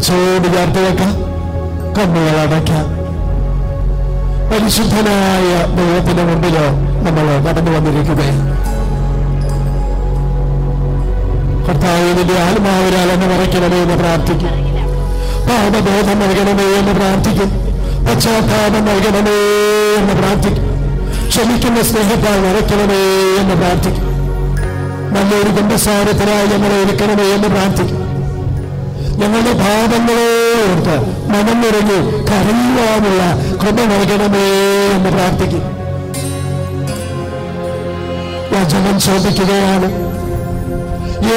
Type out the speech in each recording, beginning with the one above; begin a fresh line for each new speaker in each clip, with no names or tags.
നെഞ്ചോട് ചേർത്ത് വെക്കാം കണ്ണുകൾ അടയ്ക്കാം പരിശുദ്ധനായ ദൈവത്തിന്റെ മുമ്പിലോ നമ്മൾ നടന്നു വന്നിരിക്കുകയാണ്. കർത്താവിന്റെ ആത്മാവിനാൽ എന്നെ മറയ്ക്കണമേ എന്ന് പ്രാർത്ഥിക്കും. പാപബോധം നൽകണമേ എന്ന് പ്രാർത്ഥിക്കും. പശ്ചാത്താപം നൽകണമേ എന്ന് പ്രാർത്ഥിക്കും. ക്ഷമിക്കുന്ന സ്നേഹത്താൽ നിറയ്ക്കണമേ എന്ന് പ്രാർത്ഥിക്കും. നല്ലൊരു കുമ്പസാരത്തിനായി നമ്മളെ ഒരുക്കണമേ എന്ന് പ്രാർത്ഥിക്കും. ഞങ്ങളുടെ പാപങ്ങളെ ഓർത്ത് മനം നിറഞ്ഞ് കരയുവാനുള്ള കൃപ നൽകണമേ എന്ന് പ്രാർത്ഥിക്കും. വചനം ചോദിക്കുകയാണ്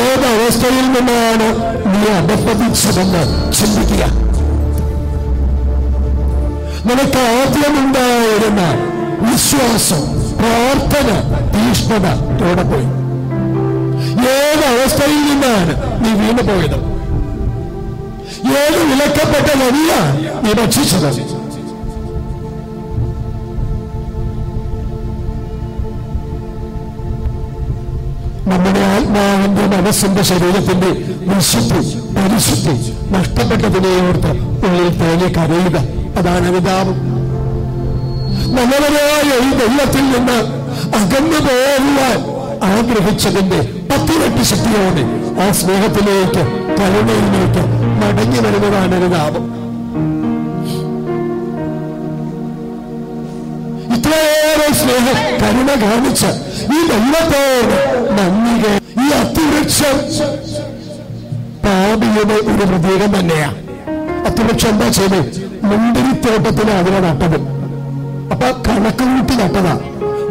ഏത് അവസ്ഥയിൽ നിന്നാണ് നീ അടപ്പതിച്ചതെന്ന് ചിന്തിക്കുക. നിനക്ക് ആദ്യമുണ്ടായിരുന്ന വിശ്വാസം പ്രാർത്ഥന തീഷ്ണത തോടെ പോയി. ഏത് അവസ്ഥയിൽ നിന്നാണ് നീ വീണു പോയത് ഏത് വിലക്കപ്പെട്ട വഴിയാണ് നീ ഭക്ഷിച്ചത്? നമ്മുടെ ആത്മാവിന്റെ മനസ്സിന്റെ ശരീരത്തിന്റെ വിശുദ്ധി പരിശുദ്ധി നഷ്ടപ്പെട്ടതിനെ ഓർത്ത് ഉള്ളിൽ തേനെ കരയുക. അതാണ് അനുതാപം നല്ലവരായ ഈ വെള്ളത്തിൽ നിന്ന് അകന്നു പോകുവാൻ ആഗ്രഹിച്ചതിന്റെ പത്തിരട്ടി ശക്തിയോടെ ആ സ്നേഹത്തിലേക്ക് കരുണയിലേക്ക് മടങ്ങി വരുന്നതാണ് ഒരു ലാഭം. ഇത്രയേറെ സ്നേഹം കരുണ കാണിച്ച ഈ ദൈവത്തോട് നന്ദിക ഈ അത്തിവൃക്ഷം പാപിയുടെ ഒരു പ്രതീകം തന്നെയാണ് അത്തിവൃക്ഷം എന്താ ചെയ്ത് മുന്തിരിത്തോട്ടത്തിന് അതിനെ നട്ടത്. അപ്പൊ കണക്ക് കൂട്ടി നട്ടതാ.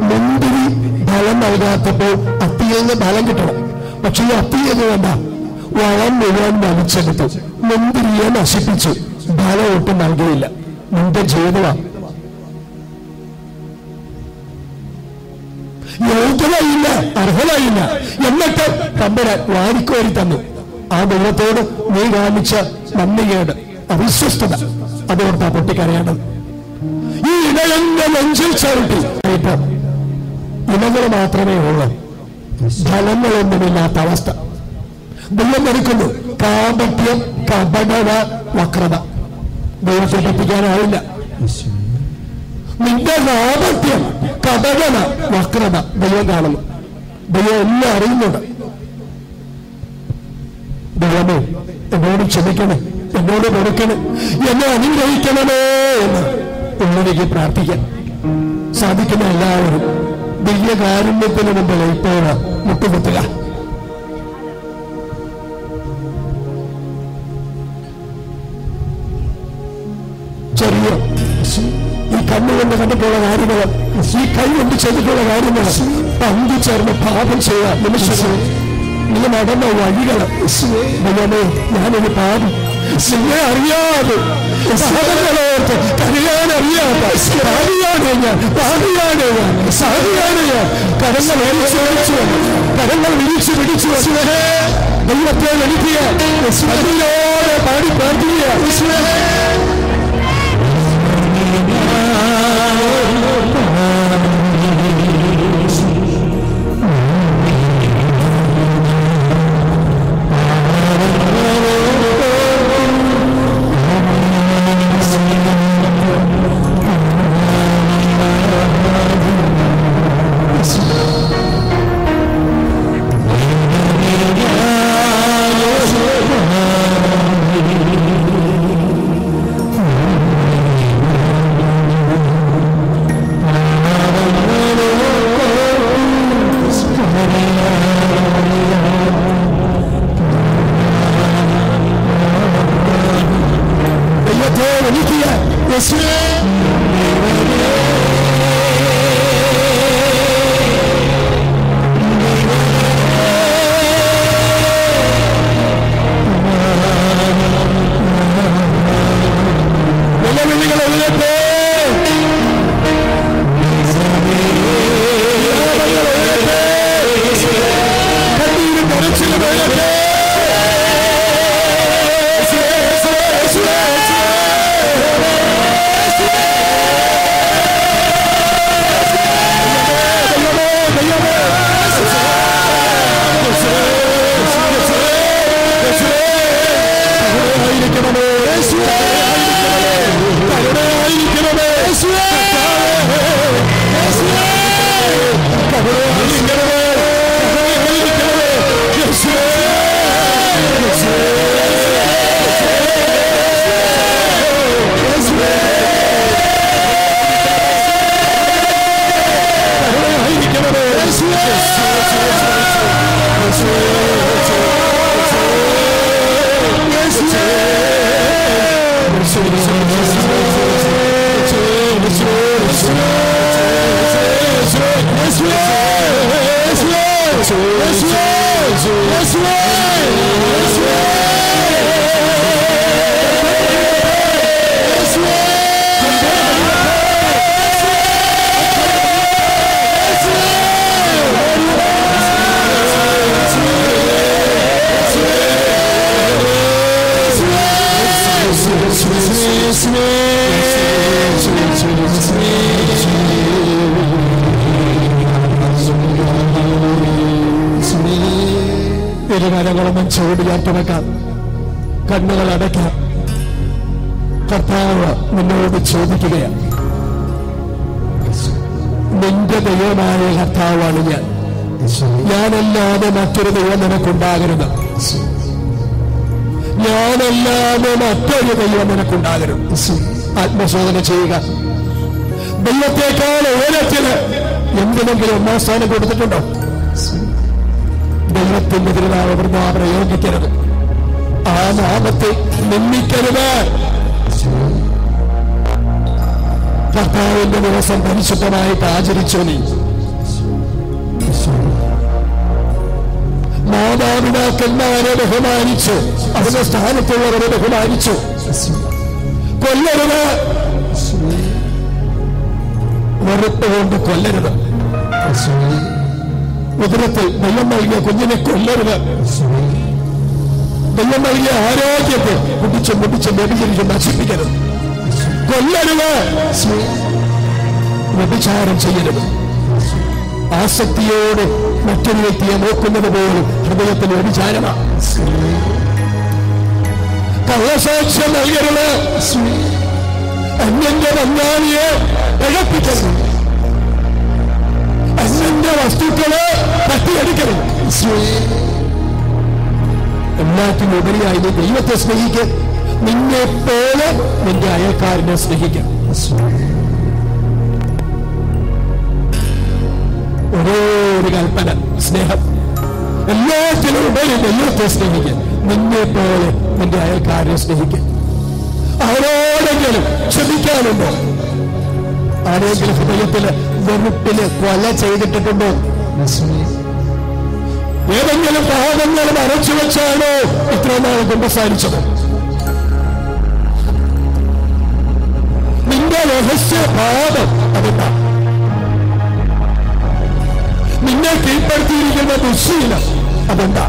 മുന്തിരി ഫലം നൽകാത്തപ്പോൾ അത്തിയെന്ന് ഫലം കിട്ടണം. പക്ഷെ ഈ അത്തിയെന്ന് വേണ്ട വളം മുഴുവൻ വലിച്ചെടുത്തു. മുന്തിരിയെ നശിപ്പിച്ചു. ഫലം ഒട്ടും നൽകിയില്ല. നിന്റെ ജീവിതമാണ് യോഗ്യതയില്ല അർഹതയില്ല എന്നിട്ട് തമ്പരാൻ വാരിക്കോരി തന്നു. ആ ദൈവത്തോട് നീ കാണിച്ച നന്ദികേട് അവിശ്വസ്തത. അതോർത്താ പൊട്ടിക്കറിയണം ഈ ഇടയന്റെ നെഞ്ചിൽ ചവിട്ടി. ഇനങ്ങൾ മാത്രമേ ഉള്ളൂ. ഫലങ്ങളൊന്നുമില്ലാത്ത അവസ്ഥ. ദൈവം മരിക്കുന്നു. കാമ്പത്യം കപടവ വക്രത. ദൈവത്തെ പറ്റിക്കാനാവില്ല നിന്റെ കാപട്യം കപടവ വക്രത. ദൈവം കാണുന്നു. ദൈവം എല്ലാം അറിയുന്നുണ്ട്. ദൈവമേ എന്നോട് ക്ഷമിക്കണേ. എന്നോട് കൊടുക്കണേ. എന്നെ അനുഗ്രഹിക്കണമേ എന്ന് ഉള്ളിലേക്ക് പ്രാർത്ഥിക്കാൻ സാധിക്കുന്ന എല്ലാവരും ദിവ്യകാരുണ്യത്തിന് മുമ്പിൽ ഇപ്പോഴാണ് മുട്ടുകുത്തുക. ചെറിയ ഈ കണ്ണുകൊണ്ട് കണ്ടിട്ടുള്ള കാര്യങ്ങൾ ഈ കൈ കൊണ്ട് ചെയ്തിട്ടുള്ള കാര്യങ്ങൾ പങ്കു ചേർന്ന് പാപം ചെയ്യുക നിമിഷം നീ നടന്ന വഴികൾ ഞാനൊരു പാപം. നിന്നെ അറിയാതെ ദൈവത്തെ ചേർത്തുവെക്കാം കണ്ണുകൾ അടയ്ക്കാം. കർത്താവ് നിന്നോട് ചോദിക്കുകയാണ്. നിന്റെ ദൈവമായ കർത്താവാണ് ഞാൻ. ഞാനല്ലാതെ മറ്റൊരു ദൈവം നിനക്കുണ്ടാകരുത്. ഞാനല്ലാതെ മറ്റൊരു ദൈവം നിനക്കുണ്ടാകരുത്. ആത്മശോധന ചെയ്യുക. ദൈവത്തെക്കാൾ ഉയരത്തിന് എന്തിനെങ്കിലും ഒന്നാം സ്ഥാനം കൊടുത്തിട്ടുണ്ടോ? ദൈവത്തിന്റെ തിരുനാമം പ്രയോഗിക്കരുത് ആ നാമത്തെ നിന്ദിക്കരുത്. കർത്താവിന്റെ ദിവസം പരിശുദ്ധമായിട്ട് ആചരിച്ചു മാതാപിതാക്കന്മാരെ ബഹുമാനിച്ചു. അവരുടെ സ്ഥാനത്തുള്ളവരെ ബഹുമാനിച്ചു. കൊല്ലരുത്. വെറുപ്പ് കൊണ്ട് കൊല്ലരുത്. ഉദരത്തിൽ വെള്ളം നൽകിയ കുഞ്ഞിനെ കൊല്ലരുത്. ദൈവം നൽകിയ ആരോഗ്യത്തെ മുടിച്ച് മുടിച്ച് വ്യഭിചരിച്ച് നശിപ്പിക്കരുത്. കൊല്ലരുത്. വ്യഭിചാരം ചെയ്യരുത്. ആസക്തിയോട് മറ്റൊരു വ്യക്തിയെ നോക്കുന്നത് പോലും ഹൃദയത്തിൽ വ്യഭിചാരമാണ് നൽകരുത്. അന്യന്റെ പങ്കാളിയെ ഇഴപ്പിക്കരുത് അന്യന്റെ വസ്തുക്കളെ തട്ടിയെടുക്കരുത്. എല്ലാത്തിനും ഉപരിയായി നീ ദൈവത്തെ സ്നേഹിക്കുക നിന്നെ പോലെ നിന്റെ അയൽക്കാരനെ സ്നേഹിക്കാം. ഒരേ ഒരു കൽപ്പന സ്നേഹം. എല്ലാത്തിനും ഉപരി ദൈവത്തെ സ്നേഹിക്കുക നിന്നെ പോലെ നിന്റെ അയൽക്കാരനെ സ്നേഹിക്കുക ആരോടെങ്കിലും ക്ഷമിക്കാനുണ്ടോ? ആരെങ്കിലും ഹൃദയത്തിൽ വെറുപ്പിൽ കൊല ചെയ്തിട്ടുണ്ടോ? ഏതെങ്കിലും പാപങ്ങൾ മറച്ചു വെച്ചാണോ ഇത്ര നാൾ കുമ്പസാരിച്ചത്? നിന്റെ രഹസ്യ പാപം അതിട്ട നിന്നെ കീഴ്പ്പെടുത്തിയിരിക്കുന്ന ദുശീലം അതെന്താ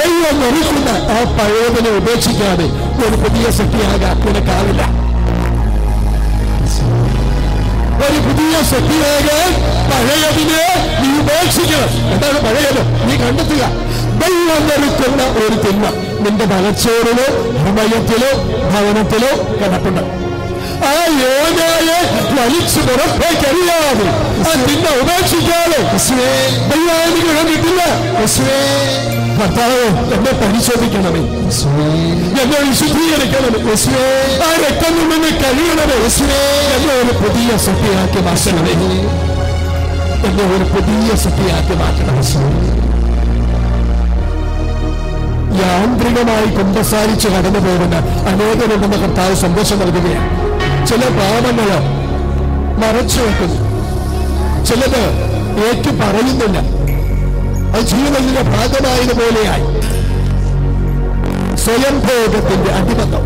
ദൈവം നിർക്കുന്ന ആ പഴയതിനെ ഉപേക്ഷിക്കാതെ ഒരു പുതിയ സൃഷ്ടിയാകാൻ നിനക്കാവില്ല ഒരു പുതിയ സൃഷ്ടിയാകാൻ പഴയതിനെ നീ ഉപേക്ഷിക്കണം. എന്താണ് പഴയത്? നീ കണ്ടെത്തുക. ദൈവം വെറുക്കുന്ന ഒരു തിന്മ. നിന്റെ തലച്ചോറിലോ ഹൃദയത്തിലോ ഭവനത്തിലോ കിടപ്പുണ്ട്. ആ യോനായെ വലിച്ചു പുറത്തേക്കറിയാതെ ആ തിന്മ ഉപേക്ഷിക്കാതെ ദൈവാനുഗ്രഹം കിട്ടില്ല കർത്താവ് എന്നെ പരിശോധിക്കണമേ എന്നെ വിശുദ്ധീകരിക്കണമേ ആ രക്തം നിന്ന് കഴിയണമേ എന്നെ ഒരു പുതിയ സത്യയാക്കി മാറ്റണമേ എന്നെ ഒരു പുതിയ സത്യയാക്കി മാറ്റണം യാന്ത്രികമായി കുമ്പസാരിച്ച് കടന്നു പോകുന്ന അനേകരുണ്ടെന്ന കർത്താവ് സന്ദേശം നൽകുകയാണ് ചില പാപങ്ങൾ മറച്ചു വെക്കുന്നു ചിലത് ഏറ്റു പറയുന്നില്ല അത് പോലെയായി ഭാഗമായതുപോലെയായി. സ്വയംഭോഗത്തിന്റെ അടിമത്തം.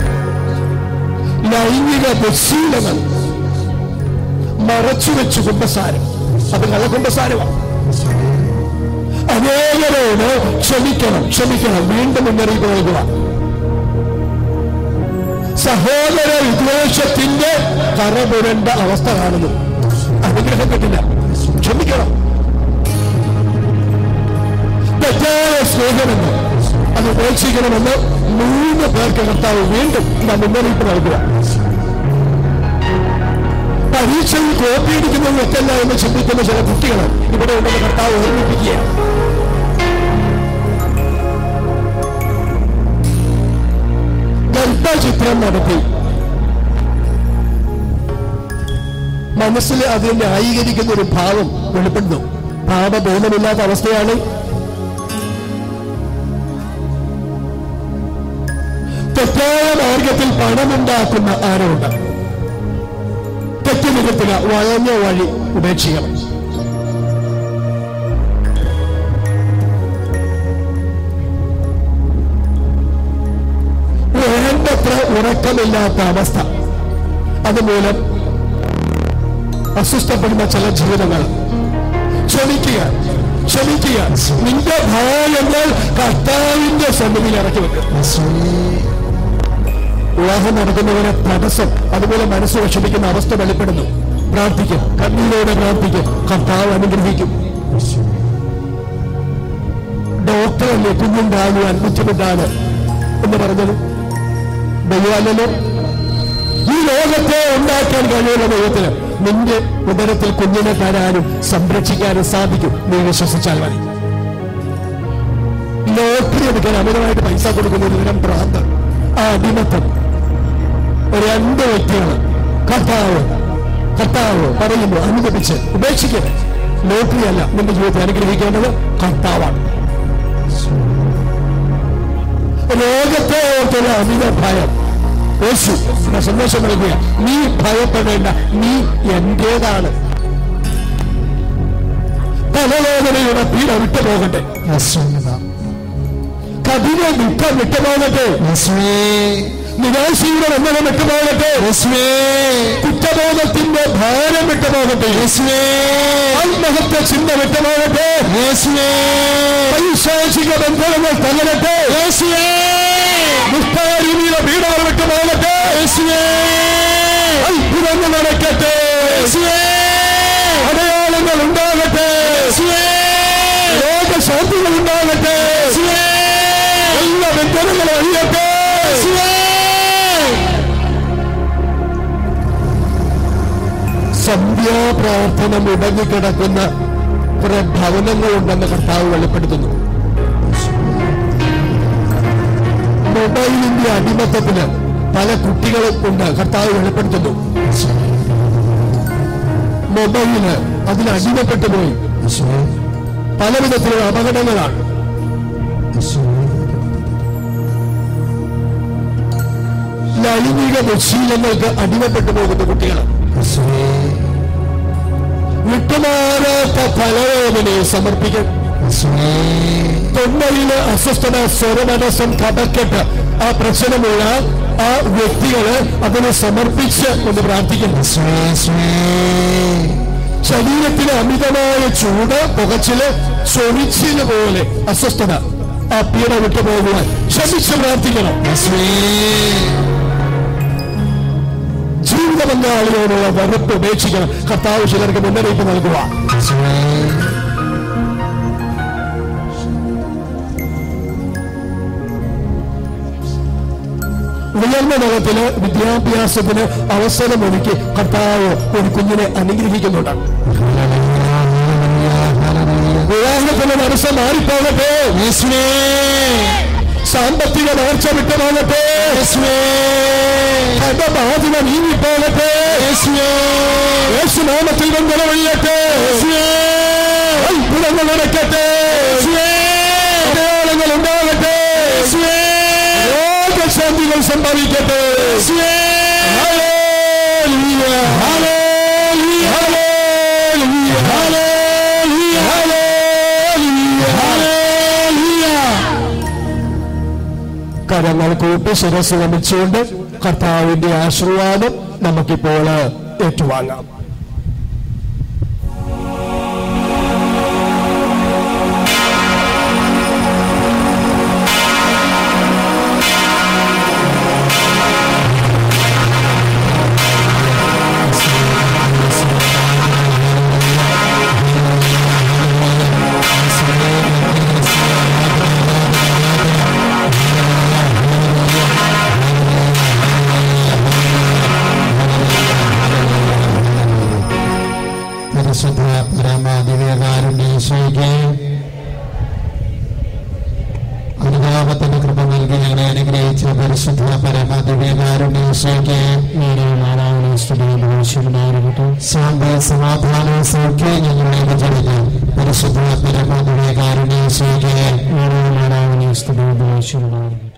ലൈംഗിക ദുശീലങ്ങൾ. മറച്ചു വെച്ച് കുമ്പസാരം. അത് കള്ളക്കുമ്പസാരമാണ് അനേകരോട് ക്ഷമിക്കണം ക്ഷമിക്കണം. വീണ്ടും മുന്നറിയിപ്പ് നൽകുക. സഹോദര വിദ്വേഷത്തിന്റെ കറപുരണ്ട അവസ്ഥ കാണുന്നു. അനുഗ്രഹം കിട്ടില്ല ക്ഷമിക്കണം. തെറ്റായ സ്നേഹമെന്ന്. അത് ഉപേക്ഷിക്കണമെന്ന് മൂന്ന് പേർക്ക് കർത്താവ് വീണ്ടും ഇതാ മുന്നറിയിപ്പ് നൽകുക. പരീക്ഷയിൽ കോപ്പിയടിക്കുന്നത് തെറ്റല്ല എന്ന് ചിന്തിക്കുന്ന ചില കുട്ടികൾ ഇവിടെ ഉണ്ടെന്ന് കർത്താവ് ഓർമ്മിപ്പിക്കുകയാണ് ഗർഭചിത്രം നടത്തി. മനസ്സിൽ അതിനെ ന്യായീകരിക്കുന്ന ഒരു ഭാവം വെളിപ്പെടുന്നു. ഭാവബോധമില്ലാത്ത അവസ്ഥയാണ് തെറ്റായ മാർഗത്തിൽ പണമുണ്ടാക്കുന്ന ആരുണ്ട്? തെറ്റുനികത്തുക വളഞ്ഞ വഴി ഉപേക്ഷിക്കണം. വേണ്ടത്ര ഉറക്കമില്ലാത്ത അവസ്ഥ. അതുമൂലം അസ്വസ്ഥപ്പെടുന്ന ചില ജീവിതങ്ങൾ. ക്ഷമിക്കുക ക്ഷമിക്കുക. നിന്റെ ഭയങ്ങൾ കർത്താവിന്റെ സന്നിധിയിൽ ഇറക്കി വെക്കുക വിവാഹം നടക്കുന്നവരെ തടസ്സം അതുപോലെ മനസ്സ് വിഷമിക്കുന്ന അവസ്ഥ വെളിപ്പെടുന്നു. പ്രാർത്ഥിക്കും. കണ്ണീരോടെ പ്രാർത്ഥിക്കും. കർത്താവ് അനുഗ്രഹിക്കും. ഡോക്ടറല്ലേ കുഞ്ഞുണ്ടാകും ബുദ്ധിമുട്ടാണ് എന്ന് പറഞ്ഞത്. ദൈവമല്ലോ ഈ ലോകത്തെ ഉണ്ടാക്കാൻ കഴിയുന്ന ദൈവത്തിന് നിന്റെ ഉദരത്തിൽ കുഞ്ഞിനെ തരാനും സംരക്ഷിക്കാനും സാധിക്കും. നീ വിശ്വസിച്ചാൽ മതി. ലോട്ടറി എടുക്കാൻ അമിതമായിട്ട് പൈസ കൊടുക്കുന്ന ഒരു തരം ഭ്രാന്ത് ആ അടിമത്തം. രണ്ട് വ്യക്തിയാണ്. കർത്താവ് കർത്താവ് പറയുന്നു അനുദപിച്ച് ഉപേക്ഷിക്കരുത് ലോട്ടറി അല്ല നിന്റെ ജീവിതത്തെ അനുഗ്രഹിക്കേണ്ടത് കർത്താവാണ്. ലോകത്തെ ഓർത്തുള്ള അമിത ഭയം. യേശു സന്ദേശം നൽകുക നീ ഭയപ്പെടേണ്ട നീ എന്റേതാണ്. തലവേദനയുടെ പീഡ വിട്ടുപോകട്ടെ. കഠിന ദുഃഖം വിട്ടുപോകട്ടെ. നിരാശയുടെ ബന്ധനം വിട്ടുപോകട്ടെ. കുറ്റബോധത്തിന്റെ ഭാരം വിട്ടുപോകട്ടെ. ആത്മഹത്യ ചിന്ത വിട്ടുപോകട്ടെ. പൈശാചിക ബന്ധനങ്ങൾ തകരട്ടെ. ദുഷ്ടാരീതിയുടെ പീഡകൾ വിട്ടുപോകട്ടെ. അത്ഭുതങ്ങൾ നടക്കട്ടെ. അടയാളങ്ങൾ ഉണ്ടാകട്ടെ. രോഗശാന്തികൾ ഉണ്ടാകട്ടെ. എല്ലാ ബന്ധനങ്ങളും അഴിയട്ടെ. സന്ധ്യാപ്രാർത്ഥന മുടങ്ങിക്കിടക്കുന്ന കുറെ ഭവനങ്ങളുണ്ടെന്ന് കർത്താവ് വെളിപ്പെടുത്തുന്നു. മൊബൈലിന്റെ അടിമത്തത്തിന് പല കുട്ടികളും ഉണ്ട് കർത്താവ് വെളിപ്പെടുത്തുന്നു. മൊബൈൽ അതിന് അടിമപ്പെട്ടു പോയി. പല വിധത്തിലുള്ള അപകടങ്ങളാണ്. ലൈംഗിക ദുശീലങ്ങൾക്ക് അടിമപ്പെട്ടു പോകുന്ന കുട്ടികൾ വിട്ടുമാറാത്ത തലവേദനയെ സമർപ്പിക്കും. തൊണ്ടയിലെ അസ്വസ്ഥത സ്വരമനസ്സം കടക്കെട്ട് ആ പ്രശ്നമുള്ള ആ വ്യക്തികളെ അതിനെ സമർപ്പിച്ച് ഒന്ന് പ്രാർത്ഥിക്കുന്നു ശരീരത്തിന് അമിതമായ ചൂട് പുകച്ചിൽ ചൊറിച്ചിൽ പോലെ അസ്വസ്ഥത ആ പീഡ വിട്ടുപോകുവാൻ ക്ഷമിച്ച് പ്രാർത്ഥിക്കണം. ജീവിത പങ്കാളിയോടുള്ള വെറുപ്പ് ഉപേക്ഷിക്കണം. കർത്താവ് ചിലർക്ക് മുന്നറിയിപ്പ് നൽകുക. ഉയർന്ന തലത്തിൽ വിദ്യാഭ്യാസത്തിന് അവസരമൊരുക്കി കർത്താവ് ഒരു കുഞ്ഞിനെ അനുഗ്രഹിക്കുന്നുണ്ട്. വിവാഹത്തിന്റെ മനസ്സ് മാറിപ്പോകട്ടെ. സാമ്പത്തിക നേർച്ച വിട്ടുപോകട്ടെ. ബാധിത നീങ്ങിപ്പോകട്ടെ യേശുനാമത്തിൽ വെങ്കല വഴിയട്ടെ അത്ഭുതങ്ങൾ നടക്കട്ടെ. അടയാളങ്ങൾ ഉണ്ടാകട്ടെ. രോഗശാന്തികൾ സംഭവിക്കട്ടെ. കരങ്ങൾ കൂട്ടി ശിരസ് നമിച്ചുകൊണ്ട് കർത്താവിന്റെ ആശീർവാദം നമുക്കിപ്പോൾ ഏറ്റുവാങ്ങാം.
ശാന്തി സമാധാന സൗഖ്യം ഞങ്ങളുടെ വിജയിക്ക് പരിശുദ്ധ പരമാദിവേകാരുണ്യേശോയ്ക്ക്
മാതാവിനെ സ്തുതിയും ആവശ്യമുണ്ടായിരിക്കട്ടെ